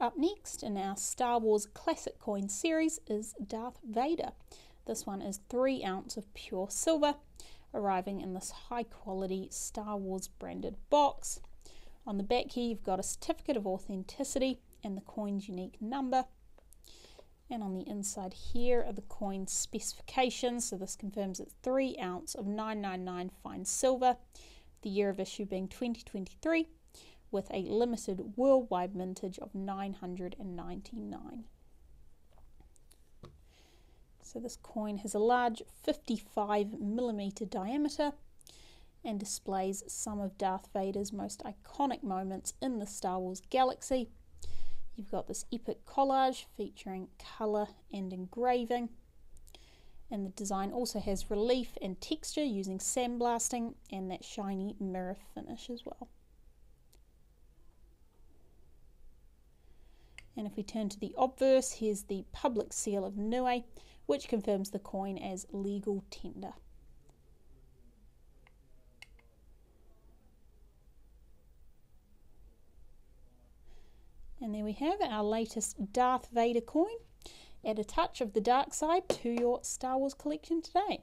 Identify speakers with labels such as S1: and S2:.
S1: Up next in our Star Wars Classic Coin series is Darth Vader. This one is 3 ounce of pure silver, arriving in this high quality Star Wars branded box. On the back here you've got a certificate of authenticity and the coin's unique number. And on the inside here are the coin specifications. So this confirms it's 3 ounce of 999 fine silver, the year of issue being 2023 with a limited worldwide mintage of 999. So this coin has a large 55 millimeter diameter and displays some of Darth Vader's most iconic moments in the Star Wars galaxy. You've got this epic collage featuring colour and engraving. And the design also has relief and texture using sandblasting and that shiny mirror finish as well. And if we turn to the obverse, here's the public seal of Niue, which confirms the coin as legal tender. And there we have our latest Darth Vader coin. Add a touch of the dark side to your Star Wars collection today.